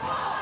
Go!